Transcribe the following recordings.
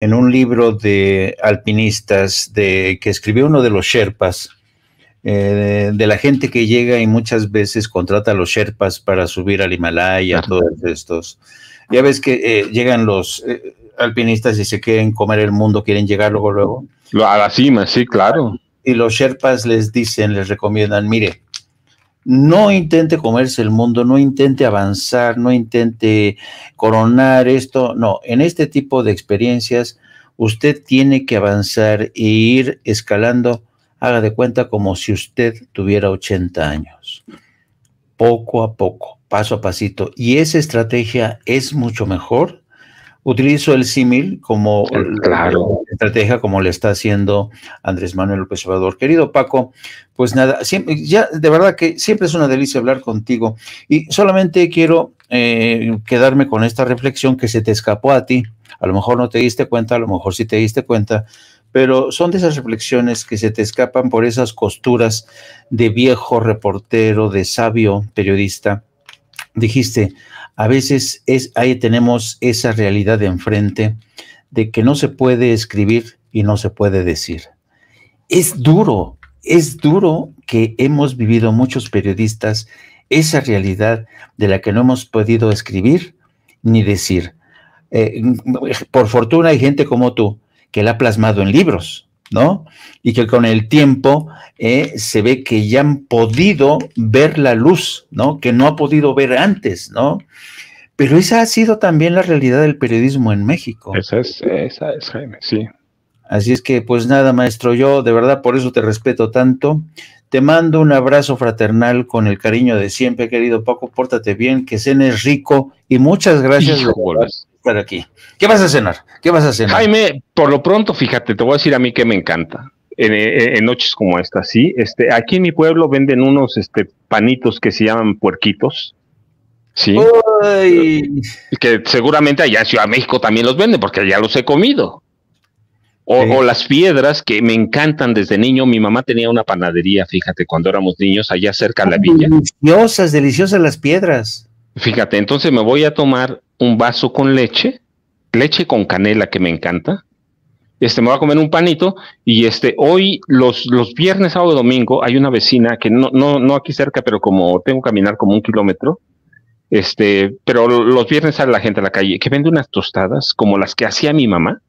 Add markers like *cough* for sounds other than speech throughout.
en un libro de alpinistas de, que escribió uno de los Sherpas, eh, de, la gente que llega y muchas veces contrata a los Sherpas para subir al Himalaya, todos estos. Ya ves que eh, llegan los eh, alpinistas y se quieren comer el mundo, quieren llegar luego, luego. A la cima, sí, claro. Y los Sherpas les dicen, les recomiendan, mire, no intente comerse el mundo, no intente avanzar, no intente coronar esto, no, en este tipo de experiencias usted tiene que avanzar e ir escalando, haga de cuenta como si usted tuviera 80 años, poco a poco, paso a pasito, y esa estrategia es mucho mejor utilizo el símil como claro. estrategia como le está haciendo Andrés Manuel López Obrador. Querido Paco, pues nada, siempre, ya de verdad que siempre es una delicia hablar contigo y solamente quiero eh, quedarme con esta reflexión que se te escapó a ti. A lo mejor no te diste cuenta, a lo mejor sí te diste cuenta, pero son de esas reflexiones que se te escapan por esas costuras de viejo reportero, de sabio periodista. Dijiste, a veces es, ahí tenemos esa realidad de enfrente de que no se puede escribir y no se puede decir. Es duro, es duro que hemos vivido muchos periodistas esa realidad de la que no hemos podido escribir ni decir. Eh, por fortuna hay gente como tú que la ha plasmado en libros, ¿no? Y que con el tiempo eh, se ve que ya han podido ver la luz, ¿no? Que no ha podido ver antes, ¿no? Pero esa ha sido también la realidad del periodismo en México. Esa es, esa es, Jaime, sí. Así es que, pues nada, maestro, yo de verdad por eso te respeto tanto. Te mando un abrazo fraternal con el cariño de siempre, querido Paco. Pórtate bien, que cenes rico y muchas gracias por estar aquí. ¿Qué vas a cenar? ¿Qué vas a cenar? Jaime, por lo pronto, fíjate, te voy a decir a mí que me encanta en, noches como esta, ¿sí? Este, aquí en mi pueblo venden unos este, panitos que se llaman puerquitos. Sí. Que seguramente allá en Ciudad de México también los venden, porque allá los he comido. O, las piedras que me encantan desde niño. Mi mamá tenía una panadería, fíjate, cuando éramos niños, allá cerca de la villa. Deliciosas, deliciosas las piedras. Fíjate, entonces me voy a tomar un vaso con leche, leche con canela que me encanta, este, me voy a comer un panito y este, hoy, los, los viernes, sábado y domingo, hay una vecina que no, no, no aquí cerca, pero como tengo que caminar como un kilómetro, este, pero los viernes sale la gente a la calle que vende unas tostadas como las que hacía mi mamá.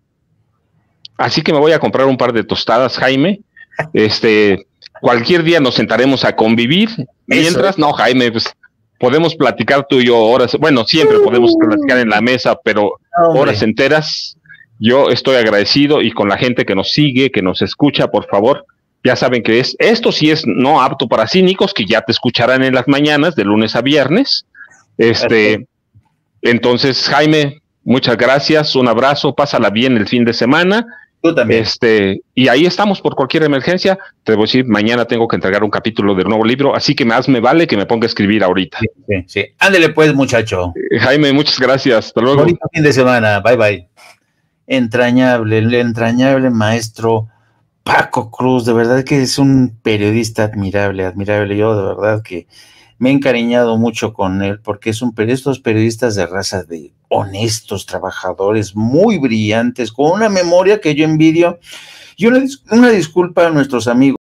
Así que me voy a comprar un par de tostadas, Jaime. *laughs* Este, cualquier día nos sentaremos a convivir. Mientras, no, Jaime, pues podemos platicar tú y yo horas. Bueno, siempre podemos platicar en la mesa, pero horas enteras yo estoy agradecido y con la gente que nos sigue, que nos escucha, por favor, ya saben que es esto sí es no apto para cínicos, que ya te escucharán en las mañanas de lunes a viernes. Este, entonces, Jaime, muchas gracias, un abrazo, pásala bien el fin de semana. Tú también. Este, y ahí estamos por cualquier emergencia. Te voy a decir, mañana tengo que entregar un capítulo del nuevo libro, así que más me vale que me ponga a escribir ahorita. Sí, sí, sí. Ándele pues, muchacho. Jaime, muchas gracias. Hasta luego. Bonito fin de semana. Bye, bye entrañable, el entrañable maestro Paco Cruz, de verdad que es un periodista admirable, admirable. Yo de verdad que me he encariñado mucho con él porque es un estos periodistas de raza de honestos, trabajadores, muy brillantes, con una memoria que yo envidio. Y una, una disculpa a nuestros amigos.